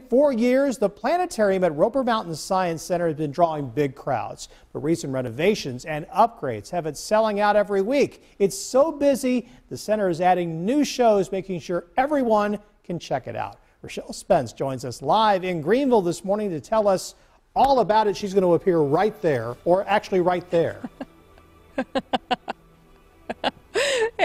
For years, the planetarium at Roper Mountain Science Center has been drawing big crowds, but recent renovations and upgrades have it selling out every week. It's so busy, the center is adding new shows, making sure everyone can check it out. Rochelle Spence joins us live in Greenville this morning to tell us all about it. She's going to appear right there, or actually right there.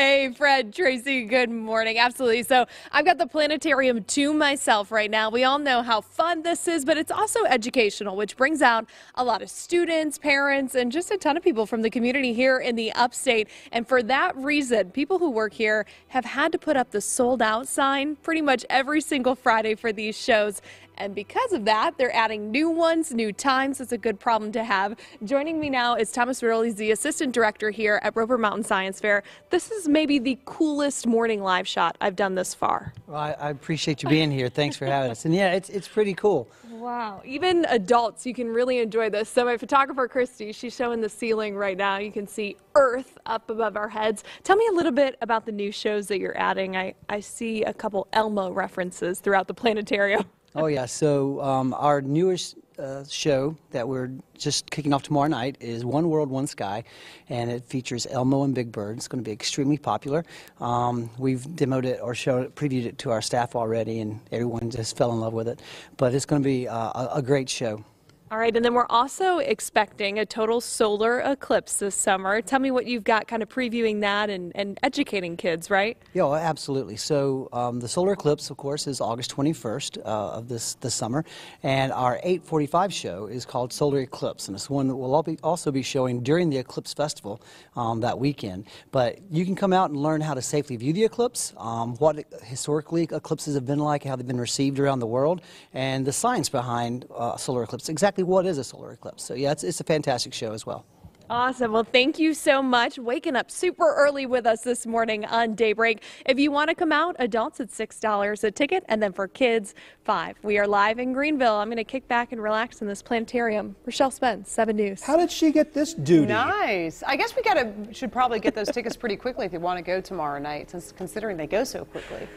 Hey, Fred, Tracy, good morning. Absolutely. So I've got the planetarium to myself right now. We all know how fun this is, but it's also educational, which brings out a lot of students, parents, and just a ton of people from the community here in the upstate. And for that reason, people who work here have had to put up the sold out sign pretty much every single Friday for these shows. And because of that, they're adding new ones, new times. It's a good problem to have. Joining me now is Thomas. He's the assistant director here at Roper Mountain Science Fair. This is maybe the coolest morning live shot I've done this far. Well, I, I appreciate you being here. Thanks for having us. And yeah, it's, it's pretty cool. Wow. Even adults, you can really enjoy this. So my photographer, Christy, she's showing the ceiling right now. You can see Earth up above our heads. Tell me a little bit about the new shows that you're adding. I, I see a couple Elmo references throughout the planetarium. Oh, yeah. So, um, our newest uh, show that we're just kicking off tomorrow night is One World, One Sky, and it features Elmo and Big Bird. It's going to be extremely popular. Um, we've demoed it or showed it, previewed it to our staff already, and everyone just fell in love with it. But it's going to be uh, a, a great show. All right, and then we're also expecting a total solar eclipse this summer. Tell me what you've got kind of previewing that and, and educating kids, right? Yeah, absolutely. So um, the solar eclipse, of course, is August 21st uh, of this, this summer, and our 845 show is called Solar Eclipse, and it's one that we'll be, also be showing during the Eclipse Festival um, that weekend. But you can come out and learn how to safely view the eclipse, um, what historically eclipses have been like, how they've been received around the world, and the science behind uh, solar eclipse, exactly exactly what is a solar eclipse. So yeah, it's, it's a fantastic show as well. Awesome. Well, thank you so much. Waking up super early with us this morning on Daybreak. If you want to come out, adults it's six dollars a ticket, and then for kids, five. We are live in Greenville. I'm going to kick back and relax in this planetarium. Rochelle Spence, Seven News. How did she get this duty? Nice. I guess we got to should probably get those tickets pretty quickly if you want to go tomorrow night, since considering they go so quickly.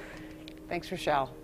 Thanks, Rochelle.